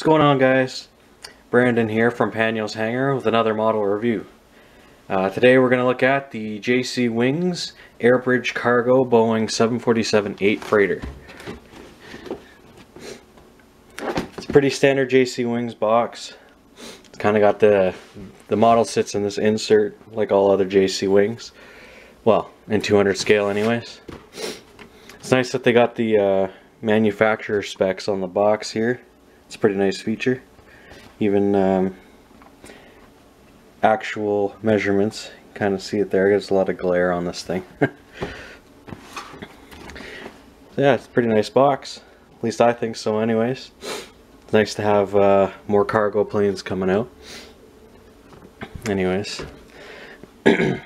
What's going on guys? Brandon here from Panio's Hangar with another model review. Uh, today we're going to look at the JC Wings Airbridge Cargo Boeing 747-8 Freighter. It's a pretty standard JC Wings box. It's kind of got the, the model sits in this insert like all other JC Wings. Well, in 200 scale anyways. It's nice that they got the uh, manufacturer specs on the box here. It's a pretty nice feature. Even um, actual measurements, kind of see it there. There's a lot of glare on this thing. yeah, it's a pretty nice box. At least I think so anyways. It's nice to have uh, more cargo planes coming out. Anyways.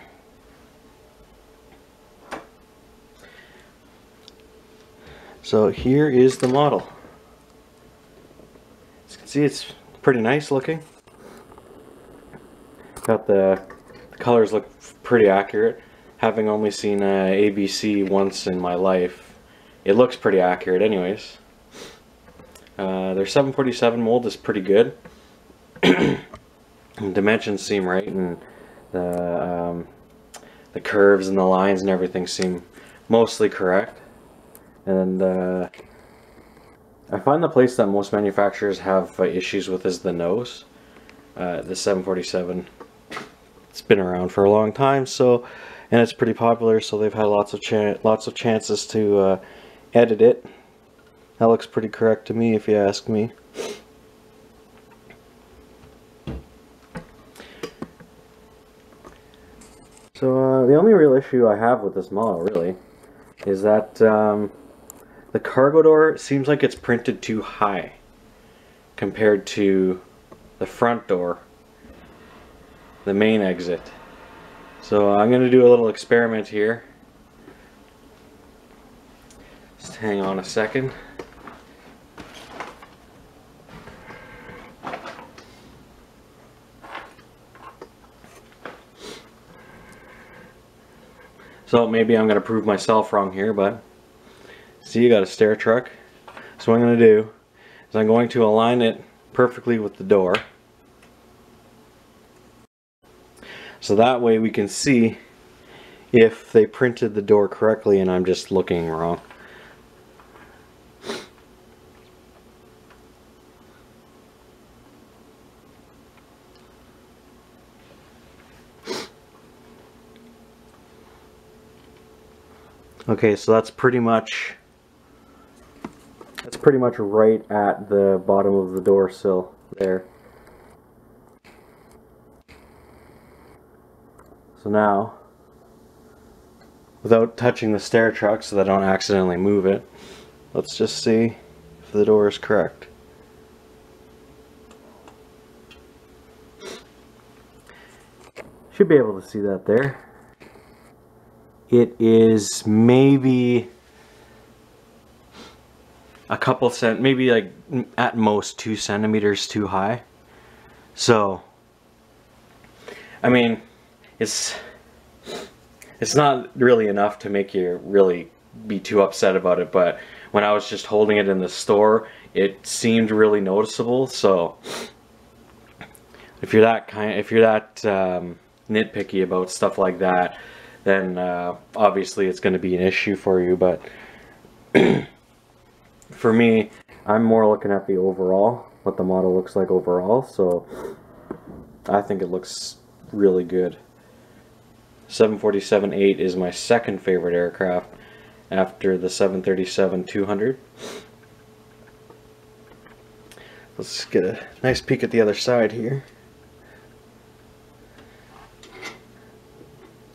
so here is the model. See, it's pretty nice looking. Got the, the colors look pretty accurate. Having only seen uh, ABC once in my life, it looks pretty accurate anyways. Uh, their 747 mold is pretty good. dimensions seem right and the, um, the curves and the lines and everything seem mostly correct. And uh, I find the place that most manufacturers have uh, issues with is the nose. Uh, the 747, it's been around for a long time, so and it's pretty popular, so they've had lots of lots of chances to uh, edit it. That looks pretty correct to me, if you ask me. So uh, the only real issue I have with this model, really, is that. Um, the cargo door seems like it's printed too high compared to the front door, the main exit. So I'm going to do a little experiment here. Just hang on a second. So maybe I'm going to prove myself wrong here, but See, you got a stair truck. So what I'm going to do is I'm going to align it perfectly with the door. So that way we can see if they printed the door correctly and I'm just looking wrong. Okay, so that's pretty much pretty much right at the bottom of the door sill there. So now, without touching the stair truck so that I don't accidentally move it, let's just see if the door is correct. Should be able to see that there. It is maybe a couple cent, maybe like at most two centimeters too high. So, I mean, it's it's not really enough to make you really be too upset about it. But when I was just holding it in the store, it seemed really noticeable. So, if you're that kind, if you're that um, nitpicky about stuff like that, then uh, obviously it's going to be an issue for you. But for me, I'm more looking at the overall, what the model looks like overall, so I think it looks really good. 747-8 is my second favorite aircraft after the 737-200. Let's get a nice peek at the other side here.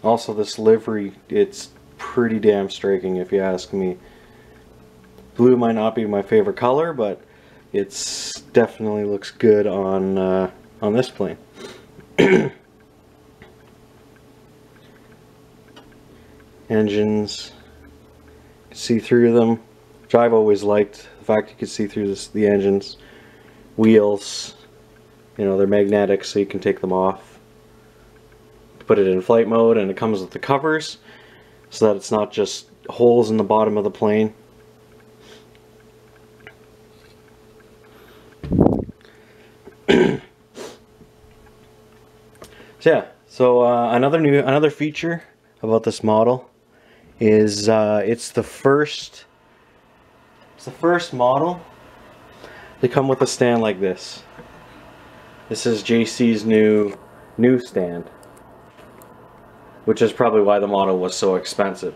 Also this livery, it's pretty damn striking if you ask me. Blue might not be my favorite color, but it's definitely looks good on uh, on this plane. Engines, see through them, which I've always liked. The fact you can see through this, the engines. Wheels, you know, they're magnetic so you can take them off. Put it in flight mode and it comes with the covers so that it's not just holes in the bottom of the plane So yeah, so uh, another new another feature about this model is uh, it's the first it's the first model to come with a stand like this. This is JC's new new stand, which is probably why the model was so expensive.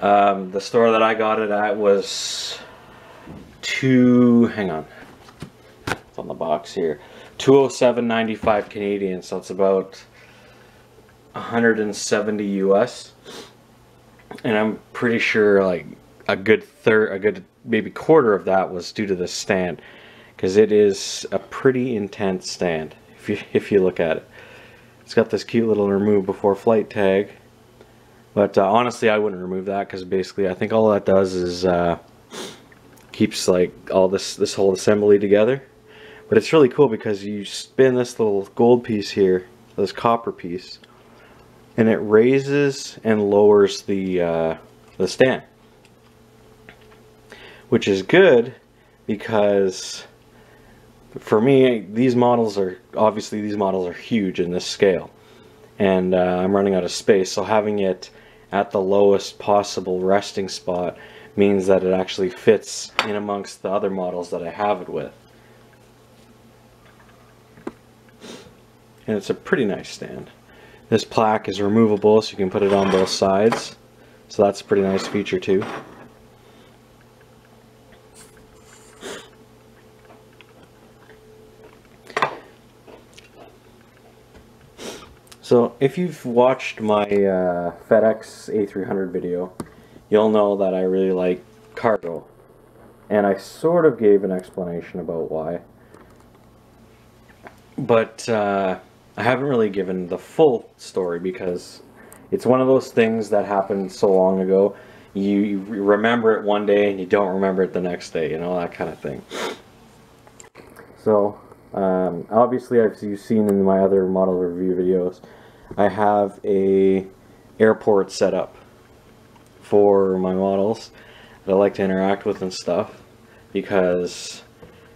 Um, the store that I got it at was two. Hang on, it's on the box here. 207.95 Canadian, so it's about 170 US. And I'm pretty sure like a good third, a good maybe quarter of that was due to the stand, because it is a pretty intense stand. If you if you look at it, it's got this cute little remove before flight tag. But uh, honestly, I wouldn't remove that because basically, I think all that does is uh, keeps like all this this whole assembly together. But it's really cool because you spin this little gold piece here, this copper piece, and it raises and lowers the uh, the stand, which is good because for me these models are obviously these models are huge in this scale, and uh, I'm running out of space, so having it at the lowest possible resting spot means that it actually fits in amongst the other models that I have it with. And it's a pretty nice stand. This plaque is removable so you can put it on both sides. So that's a pretty nice feature too. So if you've watched my uh, FedEx A300 video, you'll know that I really like cargo. And I sort of gave an explanation about why. But uh, I haven't really given the full story because it's one of those things that happened so long ago. You, you remember it one day and you don't remember it the next day, you know, that kind of thing. So, um, obviously, as you've seen in my other model review videos, I have a airport set up for my models that I like to interact with and stuff because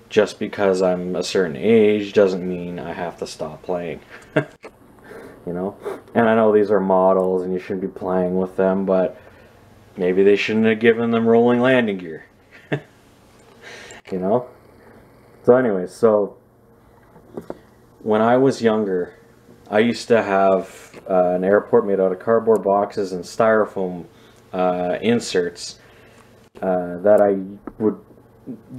just because I'm a certain age doesn't mean I have to stop playing. you know? And I know these are models and you shouldn't be playing with them, but maybe they shouldn't have given them rolling landing gear. you know? So anyways, so when I was younger, I used to have uh, an airport made out of cardboard boxes and styrofoam uh, inserts uh, that I would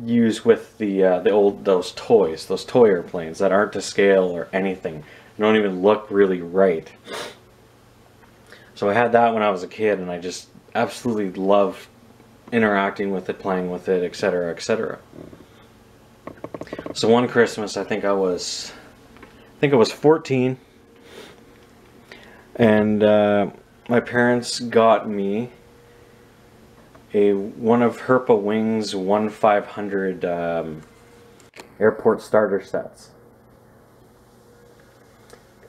use with the uh, the old those toys, those toy airplanes that aren't to scale or anything, don't even look really right. So I had that when I was a kid, and I just absolutely loved interacting with it, playing with it, etc., etc. So one Christmas, I think I was, I think I was 14, and uh, my parents got me a one of Herpa Wings 1500 um, airport starter sets.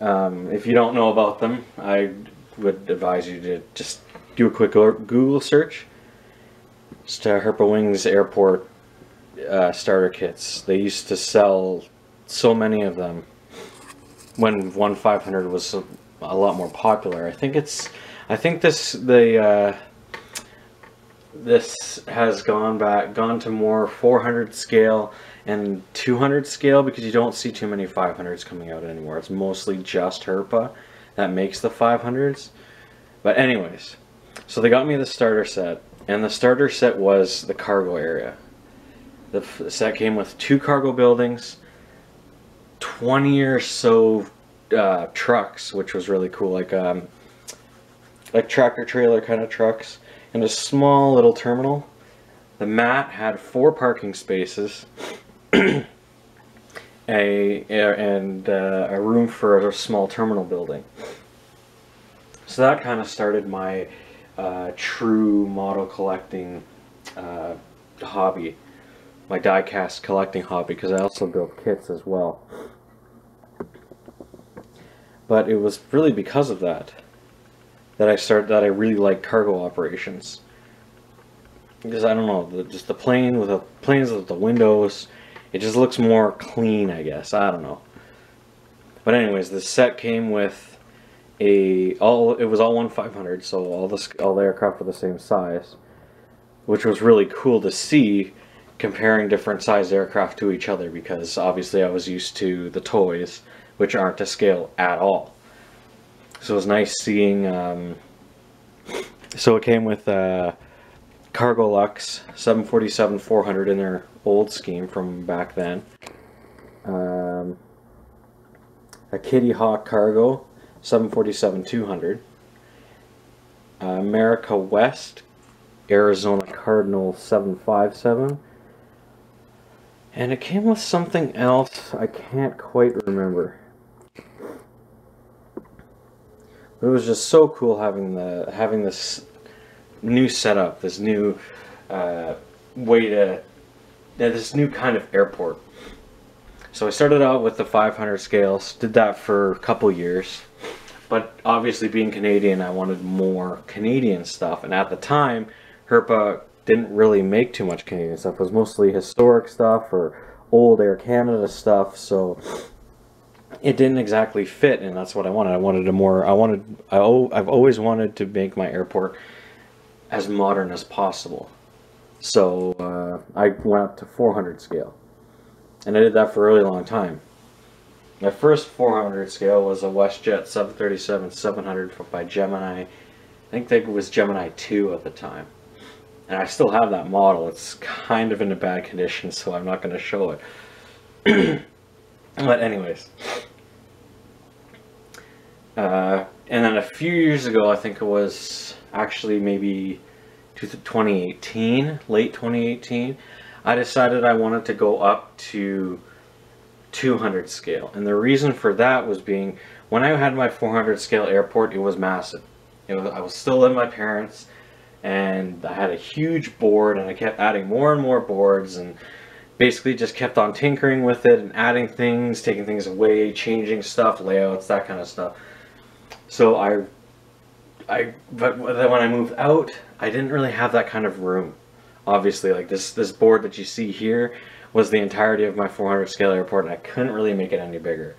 Um, if you don't know about them, I would advise you to just do a quick Google search. Just uh, Herpa Wings airport uh, starter kits. They used to sell so many of them when 1500 was a, a lot more popular. I think it's, I think this, the, uh, this has gone back, gone to more 400 scale and 200 scale because you don't see too many 500s coming out anymore. It's mostly just Herpa that makes the 500s. But anyways, so they got me the starter set, and the starter set was the cargo area. The set came with two cargo buildings, 20 or so uh, trucks, which was really cool, like um, like tractor trailer kind of trucks and a small little terminal. The mat had four parking spaces, a, and uh, a room for a small terminal building. So that kind of started my uh, true model collecting uh, hobby, my die-cast collecting hobby, because I also built kits as well. But it was really because of that that I start that I really like cargo operations. Because I don't know the, just the plane with the planes with the windows it just looks more clean I guess. I don't know. But anyways the set came with a all it was all one 500, so all the all the aircraft were the same size, which was really cool to see comparing different sized aircraft to each other because obviously I was used to the toys, which aren't to scale at all. So it was nice seeing. Um, so it came with Cargolux 747-400 in their old scheme from back then. Um, a Kitty Hawk Cargo 747-200. Uh, America West Arizona Cardinal 757. And it came with something else I can't quite remember. It was just so cool having the having this new setup, this new uh, way to this new kind of airport. So I started out with the 500 scales, did that for a couple years, but obviously being Canadian, I wanted more Canadian stuff, and at the time, Herpa didn't really make too much Canadian stuff. It was mostly historic stuff or old Air Canada stuff, so it didn't exactly fit, and that's what I wanted. I wanted a more, I wanted, I, I've always wanted to make my airport as modern as possible. So uh, I went up to 400 scale, and I did that for a really long time. My first 400 scale was a WestJet 737-700 by Gemini. I think it was Gemini 2 at the time. And I still have that model. It's kind of in a bad condition, so I'm not going to show it. but anyways. Uh, and then a few years ago, I think it was actually maybe 2018, late 2018, I decided I wanted to go up to 200 scale. And the reason for that was being, when I had my 400 scale airport, it was massive. It was, I was still in my parents' and I had a huge board and I kept adding more and more boards and basically just kept on tinkering with it and adding things, taking things away, changing stuff, layouts, that kind of stuff. So I, I, but when I moved out, I didn't really have that kind of room. Obviously, like this, this board that you see here was the entirety of my 400 scale airport and I couldn't really make it any bigger.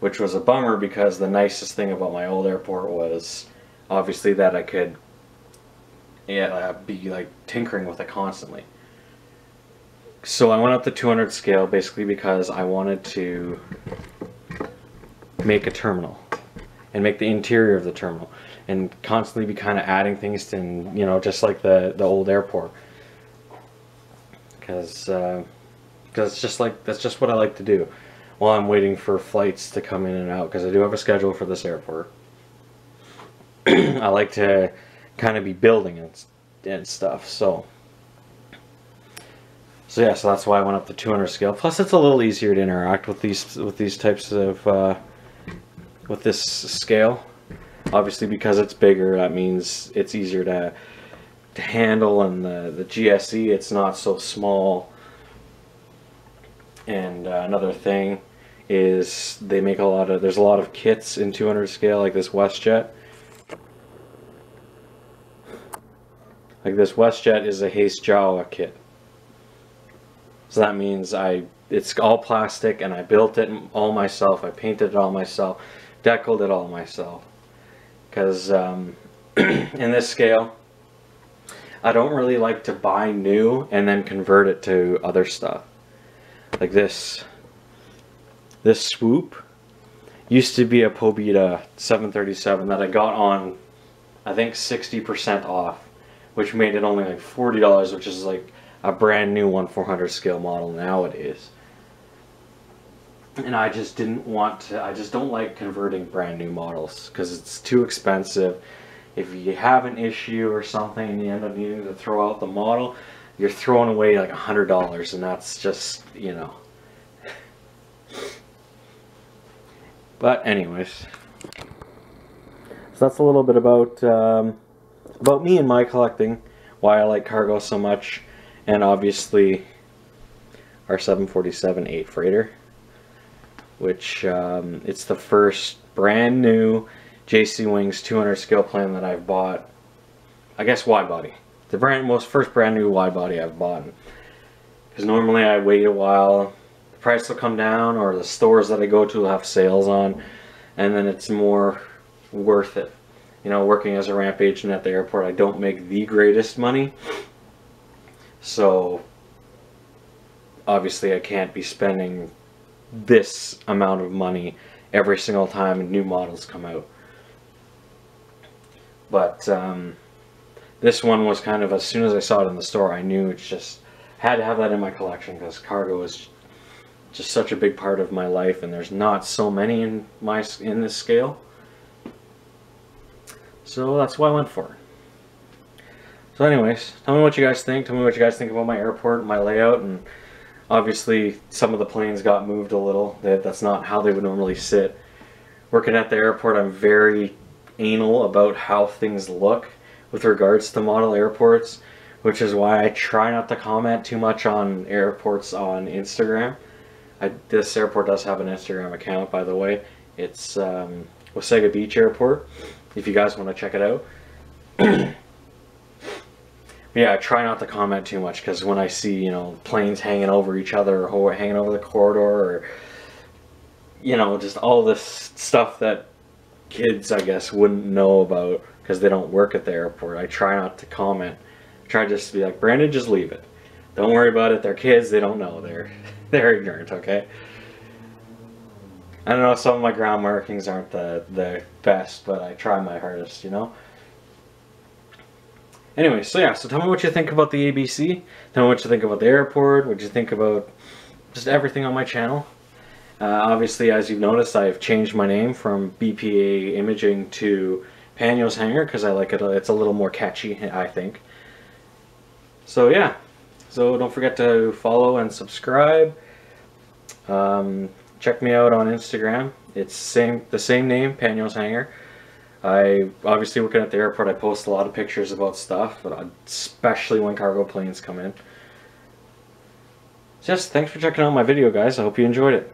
Which was a bummer because the nicest thing about my old airport was obviously that I could yeah, be like tinkering with it constantly. So I went up to 200 scale basically because I wanted to make a terminal and make the interior of the terminal and constantly be kind of adding things to, you know, just like the, the old airport. Because uh, cause it's just like, that's just what I like to do while I'm waiting for flights to come in and out because I do have a schedule for this airport. I like to kind of be building and, and stuff, so. So yeah, so that's why I went up to 200 scale. Plus, it's a little easier to interact with these with these types of uh, with this scale. Obviously, because it's bigger, that means it's easier to to handle, and the the GSE it's not so small. And uh, another thing is they make a lot of there's a lot of kits in 200 scale, like this WestJet. Like this WestJet is a Hasegawa kit. So that means I it's all plastic and I built it all myself. I painted it all myself deckled it all myself. Because um, in this scale, I don't really like to buy new and then convert it to other stuff. Like this, this swoop used to be a Pobeda 737 that I got on, I think 60% off, which made it only like $40, which is like a brand new 1 400 scale model nowadays and I just didn't want to, I just don't like converting brand new models because it's too expensive. If you have an issue or something and you end up needing to throw out the model, you're throwing away like a hundred dollars and that's just, you know. But anyways, so that's a little bit about, um, about me and my collecting, why I like cargo so much, and obviously our 747-8 freighter which um, it's the first brand new JC Wings 200 scale plane that I've bought. I guess wide body. The brand most first brand new wide body I've bought. Because normally I wait a while, the price will come down, or the stores that I go to will have sales on, and then it's more worth it. You know, working as a ramp agent at the airport, I don't make the greatest money. So obviously I can't be spending this amount of money every single time new models come out. But um, this one was kind of, as soon as I saw it in the store, I knew it's just, had to have that in my collection because cargo is just such a big part of my life and there's not so many in my in this scale. So that's why I went for. So anyways, tell me what you guys think. Tell me what you guys think about my airport, my layout, and obviously some of the planes got moved a little. That That's not how they would normally sit. Working at the airport, I'm very anal about how things look with regards to model airports, which is why I try not to comment too much on airports on Instagram. I, this airport does have an Instagram account, by the way. It's um, Wasaga Beach Airport, if you guys want to check it out. yeah, I try not to comment too much because when I see, you know, planes hanging over each other or hanging over the corridor or, you know, just all this stuff that kids, I guess, wouldn't know about because they don't work at the airport. I try not to comment. I try just to be like, Brandon, just leave it. Don't worry about it. They're kids. They don't know. They're they're ignorant. Okay. I don't know. Some of my ground markings aren't the the best, but I try my hardest. You know. Anyway, so yeah. So tell me what you think about the ABC. Tell me what you think about the airport. What you think about just everything on my channel. Uh, obviously, as you've noticed, I've changed my name from BPA Imaging to Panio's Hangar because I like it. It's a little more catchy, I think. So yeah, so don't forget to follow and subscribe. Um, check me out on Instagram. It's same the same name, Panio's Hangar. I obviously working at the airport. I post a lot of pictures about stuff, but especially when cargo planes come in. Just thanks for checking out my video, guys. I hope you enjoyed it.